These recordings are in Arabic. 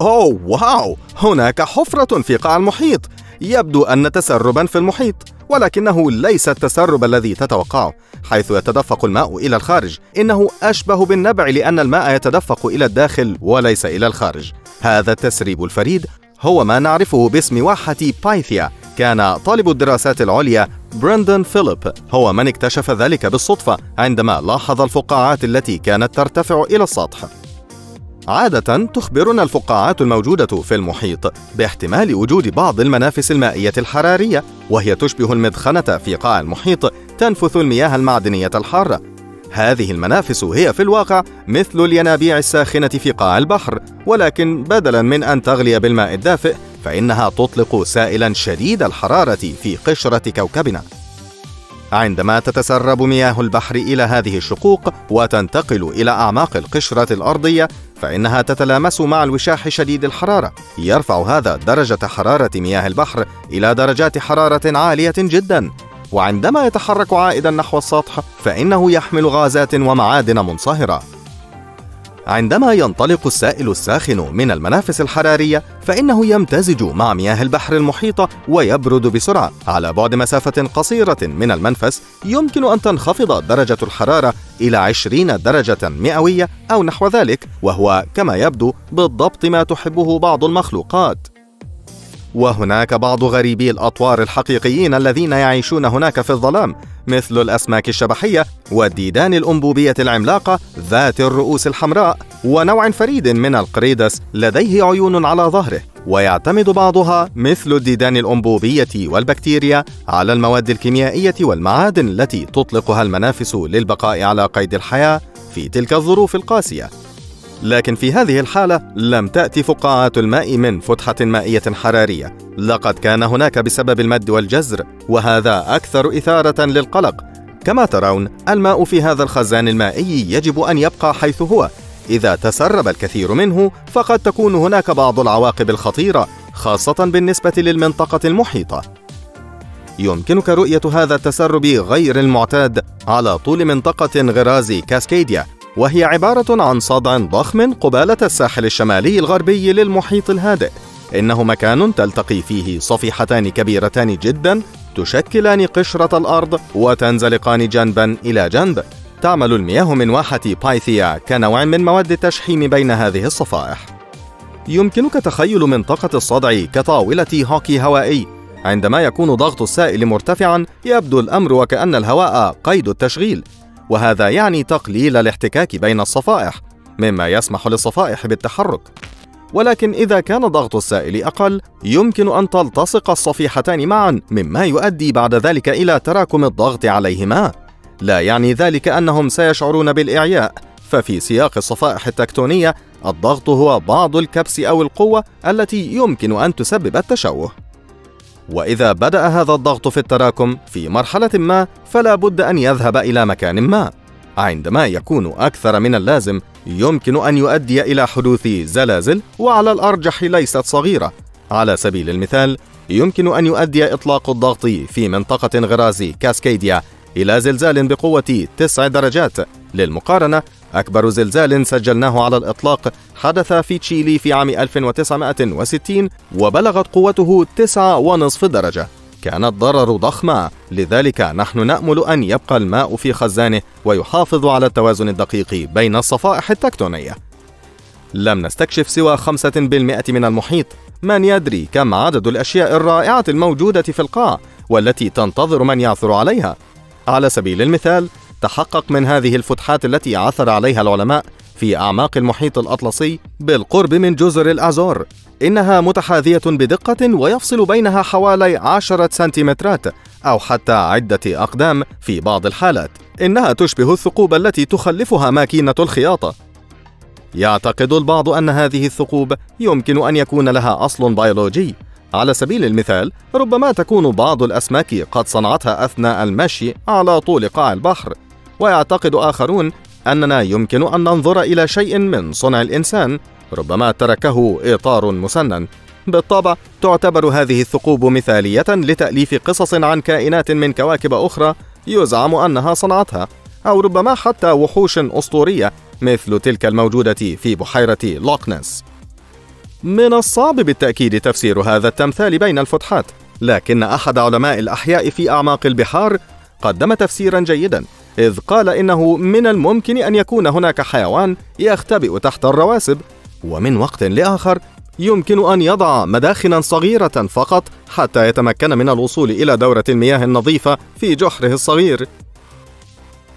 أوه واو! هناك حفرة في قاع المحيط. يبدو أن تسربا في المحيط ولكنه ليس التسرب الذي تتوقعه حيث يتدفق الماء إلى الخارج. إنه أشبه بالنبع لأن الماء يتدفق إلى الداخل وليس إلى الخارج. هذا التسريب الفريد هو ما نعرفه باسم واحة بايثيا. كان طالب الدراسات العليا برندن فيليب. هو من اكتشف ذلك بالصدفة عندما لاحظ الفقاعات التي كانت ترتفع إلى السطح. عادة تخبرنا الفقاعات الموجودة في المحيط باحتمال وجود بعض المنافس المائية الحرارية وهي تشبه المدخنة في قاع المحيط تنفث المياه المعدنية الحارة. هذه المنافس هي في الواقع مثل الينابيع الساخنة في قاع البحر ولكن بدلا من أن تغلي بالماء الدافئ فإنها تطلق سائلا شديد الحرارة في قشرة كوكبنا. عندما تتسرب مياه البحر إلى هذه الشقوق وتنتقل إلى أعماق القشرة الأرضية فإنها تتلامس مع الوشاح شديد الحرارة. يرفع هذا درجة حرارة مياه البحر إلى درجات حرارة عالية جدا. وعندما يتحرك عائدا نحو السطح فإنه يحمل غازات ومعادن منصهرة. عندما ينطلق السائل الساخن من المنافس الحرارية فإنه يمتزج مع مياه البحر المحيطة ويبرد بسرعة. على بعد مسافة قصيرة من المنفس يمكن أن تنخفض درجة الحرارة إلى 20 درجة مئوية أو نحو ذلك وهو كما يبدو بالضبط ما تحبه بعض المخلوقات. وهناك بعض غريبي الأطوار الحقيقيين الذين يعيشون هناك في الظلام مثل الأسماك الشبحية والديدان الأنبوبية العملاقة ذات الرؤوس الحمراء ونوع فريد من القريدس لديه عيون على ظهره ويعتمد بعضها مثل الديدان الأنبوبية والبكتيريا على المواد الكيميائية والمعادن التي تطلقها المنافس للبقاء على قيد الحياة في تلك الظروف القاسية. لكن في هذه الحالة لم تأتي فقاعات الماء من فتحة مائية حرارية، لقد كان هناك بسبب المد والجزر، وهذا أكثر إثارة للقلق. كما ترون، الماء في هذا الخزان المائي يجب أن يبقى حيث هو. إذا تسرب الكثير منه، فقد تكون هناك بعض العواقب الخطيرة، خاصة بالنسبة للمنطقة المحيطة. يمكنك رؤية هذا التسرب غير المعتاد على طول منطقة غراز كاسكيديا وهي عبارة عن صدع ضخم قبالة الساحل الشمالي الغربي للمحيط الهادئ. إنه مكان تلتقي فيه صفيحتان كبيرتان جدا تشكلان قشرة الأرض وتنزلقان جنبا إلى جنب. تعمل المياه من واحة بايثيا كنوع من مواد التشحيم بين هذه الصفائح. يمكنك تخيل منطقة الصدع كطاولة هوكي هوائي. عندما يكون ضغط السائل مرتفعا يبدو الأمر وكأن الهواء قيد التشغيل. وهذا يعني تقليل الاحتكاك بين الصفائح مما يسمح للصفائح بالتحرك. ولكن إذا كان ضغط السائل أقل يمكن أن تلتصق الصفيحتان معا مما يؤدي بعد ذلك إلى تراكم الضغط عليهما. لا يعني ذلك أنهم سيشعرون بالإعياء. ففي سياق الصفائح التكتونية الضغط هو بعض الكبس أو القوة التي يمكن أن تسبب التشوه. وإذا بدأ هذا الضغط في التراكم في مرحلة ما فلا بد أن يذهب إلى مكان ما. عندما يكون أكثر من اللازم يمكن أن يؤدي إلى حدوث زلازل وعلى الأرجح ليست صغيرة. على سبيل المثال يمكن أن يؤدي إطلاق الضغط في منطقة غراز كاسكيديا إلى زلزال بقوة 9 درجات. للمقارنة أكبر زلزال سجلناه على الإطلاق حدث في تشيلي في عام 1960 وبلغت قوته 9.5 درجة. كان الضرر ضخما لذلك نحن نأمل أن يبقى الماء في خزانه ويحافظ على التوازن الدقيق بين الصفائح التكتونية. لم نستكشف سوى 5% من المحيط. من يدري كم عدد الأشياء الرائعة الموجودة في القاع والتي تنتظر من يعثر عليها. على سبيل المثال تحقق من هذه الفتحات التي عثر عليها العلماء في أعماق المحيط الأطلسي بالقرب من جزر الأزور. إنها متحاذية بدقة ويفصل بينها حوالي عشرة سنتيمترات أو حتى عدة أقدام في بعض الحالات. إنها تشبه الثقوب التي تخلفها ماكينة الخياطة يعتقد البعض أن هذه الثقوب يمكن أن يكون لها أصل بيولوجي. على سبيل المثال ربما تكون بعض الأسماك قد صنعتها أثناء المشي على طول قاع البحر. ويعتقد آخرون أننا يمكن أن ننظر إلى شيء من صنع الإنسان ربما تركه إطار مسنن. بالطبع تعتبر هذه الثقوب مثالية لتأليف قصص عن كائنات من كواكب أخرى يزعم أنها صنعتها أو ربما حتى وحوش أسطورية مثل تلك الموجودة في بحيرة لوكنس من الصعب بالتأكيد تفسير هذا التمثال بين الفتحات لكن أحد علماء الأحياء في أعماق البحار قدم تفسيرا جيدا. إذ قال إنه من الممكن أن يكون هناك حيوان يختبئ تحت الرواسب ومن وقت لآخر يمكن أن يضع مداخنا صغيرة فقط حتى يتمكن من الوصول إلى دورة المياه النظيفة في جحره الصغير.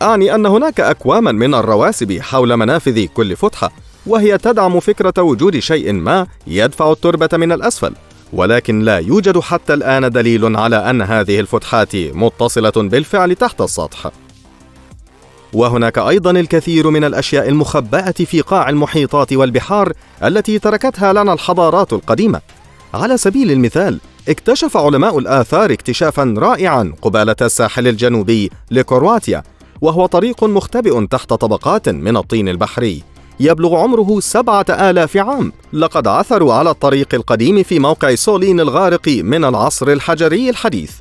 أعني أن هناك أكواما من الرواسب حول منافذ كل فتحة، وهي تدعم فكرة وجود شيء ما يدفع التربة من الأسفل، ولكن لا يوجد حتى الآن دليل على أن هذه الفتحات متصلة بالفعل تحت السطح. وهناك أيضا الكثير من الأشياء المخبأة في قاع المحيطات والبحار التي تركتها لنا الحضارات القديمة. على سبيل المثال اكتشف علماء الآثار اكتشافا رائعا قبالة الساحل الجنوبي لكرواتيا وهو طريق مختبئ تحت طبقات من الطين البحري. يبلغ عمره سبعة آلاف عام. لقد عثروا على الطريق القديم في موقع سولين الغارق من العصر الحجري الحديث.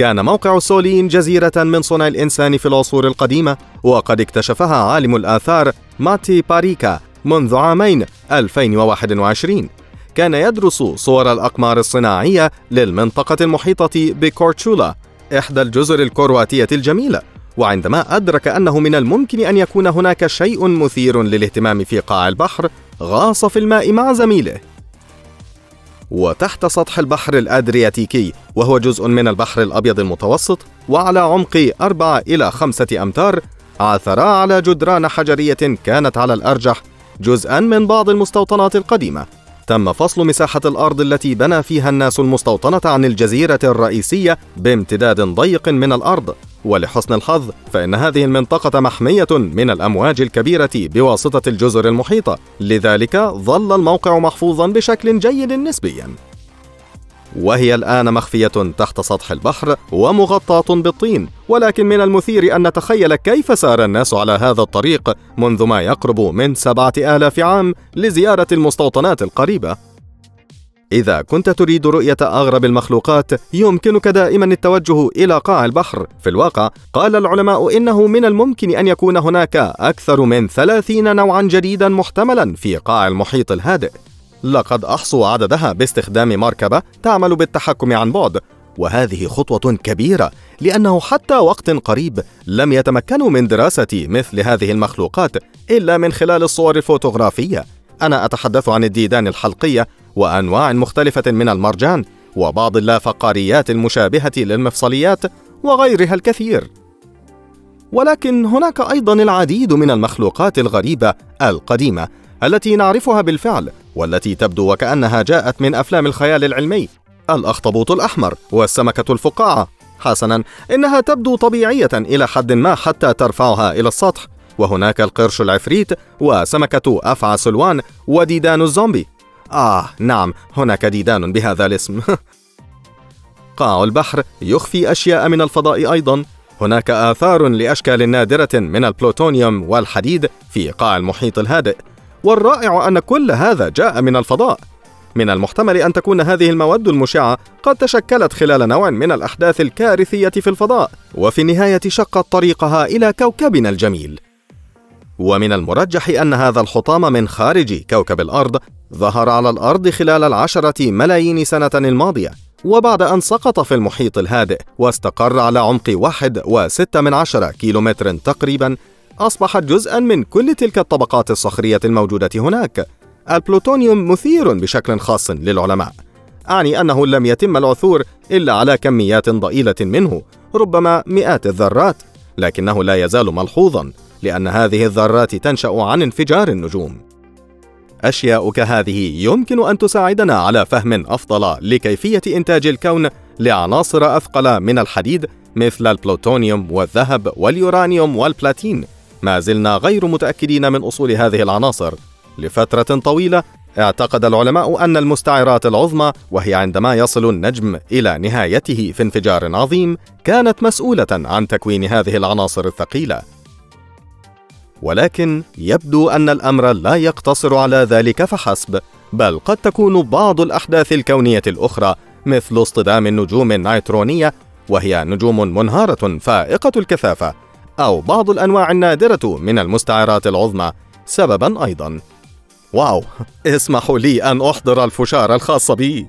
كان موقع سولين جزيرة من صنع الإنسان في العصور القديمة وقد اكتشفها عالم الآثار ماتي باريكا منذ عامين 2021 كان يدرس صور الأقمار الصناعية للمنطقة المحيطة بكورتشولا إحدى الجزر الكرواتية الجميلة وعندما أدرك أنه من الممكن أن يكون هناك شيء مثير للاهتمام في قاع البحر غاص في الماء مع زميله. وتحت سطح البحر الأدرياتيكي وهو جزء من البحر الأبيض المتوسط وعلى عمق أربعة إلى خمسة أمتار عثرا على جدران حجرية كانت على الأرجح جزءا من بعض المستوطنات القديمة. تم فصل مساحة الأرض التي بنى فيها الناس المستوطنة عن الجزيرة الرئيسية بامتداد ضيق من الأرض. ولحسن الحظ فإن هذه المنطقة محمية من الأمواج الكبيرة بواسطة الجزر المحيطة لذلك ظل الموقع محفوظا بشكل جيد نسبيا. وهي الآن مخفية تحت سطح البحر ومغطاة بالطين ولكن من المثير أن نتخيل كيف سار الناس على هذا الطريق منذ ما يقرب من سبعة آلاف عام لزيارة المستوطنات القريبة. إذا كنت تريد رؤية أغرب المخلوقات يمكنك دائما التوجه إلى قاع البحر. في الواقع قال العلماء إنه من الممكن أن يكون هناك أكثر من ثلاثين نوعا جديدا محتملا في قاع المحيط الهادئ. لقد أحصوا عددها باستخدام مركبة تعمل بالتحكم عن بعد وهذه خطوة كبيرة لأنه حتى وقت قريب لم يتمكنوا من دراسة مثل هذه المخلوقات إلا من خلال الصور الفوتوغرافية. أنا أتحدث عن الديدان الحلقية وأنواع مختلفة من المرجان وبعض اللافقاريات المشابهة للمفصليات وغيرها الكثير. ولكن هناك أيضا العديد من المخلوقات الغريبة القديمة التي نعرفها بالفعل والتي تبدو وكأنها جاءت من أفلام الخيال العلمي. الأخطبوط الأحمر والسمكة الفقاعة. حسنا إنها تبدو طبيعية إلى حد ما حتى ترفعها إلى السطح. وهناك القرش العفريت وسمكة أفعى سلوان وديدان الزومبي. آه نعم هناك ديدان بهذا الاسم. قاع البحر يخفي أشياء من الفضاء أيضا. هناك آثار لأشكال نادرة من البلوتونيوم والحديد في قاع المحيط الهادئ. والرائع أن كل هذا جاء من الفضاء. من المحتمل أن تكون هذه المواد المشعة قد تشكلت خلال نوع من الأحداث الكارثية في الفضاء وفي النهاية شقت طريقها إلى كوكبنا الجميل. ومن المرجح أن هذا الحطام من خارج كوكب الأرض ظهر على الأرض خلال العشرة ملايين سنة الماضية وبعد أن سقط في المحيط الهادئ واستقر على عمق واحد وستة من عشرة كيلومتر تقريبا أصبحت جزءا من كل تلك الطبقات الصخرية الموجودة هناك. البلوتونيوم مثير بشكل خاص للعلماء. أعني أنه لم يتم العثور إلا على كميات ضئيلة منه ربما مئات الذرات لكنه لا يزال ملحوظا. لأن هذه الذرات تنشأ عن انفجار النجوم. أشياء كهذه يمكن أن تساعدنا على فهم أفضل لكيفية إنتاج الكون لعناصر أثقل من الحديد مثل البلوتونيوم والذهب واليورانيوم والبلاتين. ما زلنا غير متأكدين من أصول هذه العناصر. لفترة طويلة اعتقد العلماء أن المستعرات العظمى وهي عندما يصل النجم إلى نهايته في انفجار عظيم كانت مسؤولة عن تكوين هذه العناصر الثقيلة. ولكن يبدو أن الأمر لا يقتصر على ذلك فحسب بل قد تكون بعض الأحداث الكونية الأخرى مثل اصطدام النجوم النيترونية وهي نجوم منهارة فائقة الكثافة أو بعض الأنواع النادرة من المستعرات العظمى سببا أيضا. واو! اسمحوا لي أن أحضر الفشار الخاص بي.